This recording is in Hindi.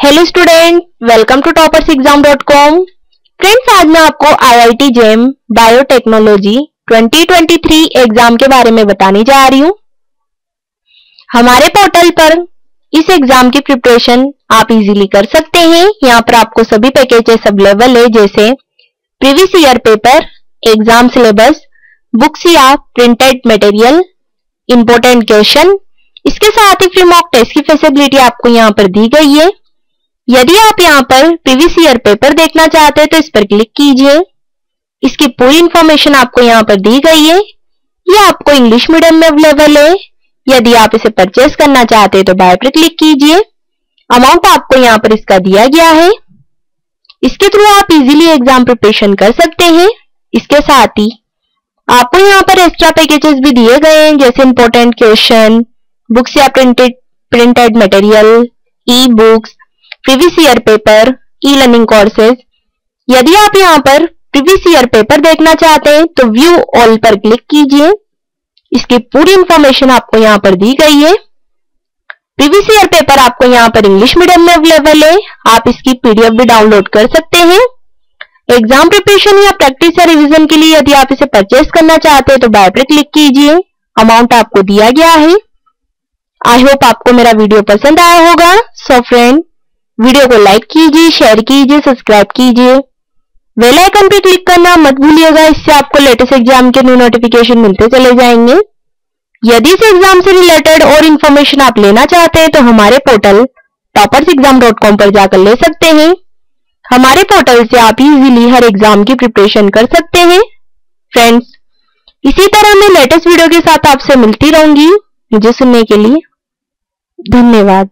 Hello student welcome to toppers exam dot com friends आज मैं आपको आईआईटी जेम बायोटेक्नोलॉजी 2023 एग्ज़ाम के बारे में बताने जा रही हूँ। हमारे पोर्टल पर इस एग्ज़ाम की प्रिपरेशन आप इजीली कर सकते हैं। यहाँ पर आपको सभी पैकेजेस अवेलेबल है, जैसे previous year paper exam syllabus books या प्रिंटेड मटेरियल इंपोर्टेंट क्वेश्चन इसके साथ ही फ्री मॉक टेस्ट की फैसिलिटी आपको यहाँ पर दी गई है। यदि आप यहाँ पर प्रीवियस ईयर पेपर देखना चाहते हैं तो इस पर क्लिक कीजिए। इसकी पूरी इंफॉर्मेशन आपको यहाँ पर दी गई है। ये आपको इंग्लिश मीडियम में अवेलेबल है। यदि आप इसे परचेस करना चाहते हैं तो बाय पर क्लिक कीजिए। अमाउंट आपको यहाँ पर इसका दिया गया है। इसके थ्रू आप इजीली एग्ज़ाम प्रिपरेशन कर सकते हैं। इसके साथ ही आपको यहाँ पर एक्स्ट्रा पैकेजेस भी दिए गए हैं, जैसे इंपोर्टेंट क्वेश्चन बुक्स या printed printed material e books previous year paper e learning courses यदि आप यहाँ पर प्रीवियस ईयर पेपर देखना चाहते हैं तो व्यू ऑल पर क्लिक कीजिए। इसकी पूरी इंफॉर्मेशन आपको यहाँ पर दी गई है। प्रीवियस ईयर पेपर आपको यहाँ पर इंग्लिश मीडियम में अवेलेबल है। आप इसकी पीडीएफ भी डाउनलोड कर सकते हैं। एग्ज़ाम प्रिपरेशन या प्रैक्टिस या रिवीजन के लिए यदि आप इसे परचेस करना चाहते हैं तो बाय पर क्लिक कीजिए। अमाउंट आपको दिया गया है। आई होप आपको मेरा वीडियो पसंद आया होगा। सो फ्रेंड वीडियो को लाइक कीजिए शेयर कीजिए सब्सक्राइब कीजिए। बेल आइकन पे क्लिक करना मत भूलिएगा, इससे आपको लेटेस्ट एग्ज़ाम के न्यू नोटिफिकेशन मिलते चले जाएँगे। यदि इस एग्ज़ाम से रिलेटेड और इन्फॉर्मेशन आप लेना चाहते हैं तो हमारे portal toppers exam dot com पर जाकर ले सकते हैं। हमारे पोर्टल से आप इजीली हर एग्ज़ाम की प्रिपरेशन कर सकते हैं। फ्रेंड्स इसी तरह मैं लेटेस्ट वीडियो के साथ आपसे मिलती रहूँगी। मुझे सुनने के लिए धन्यवाद।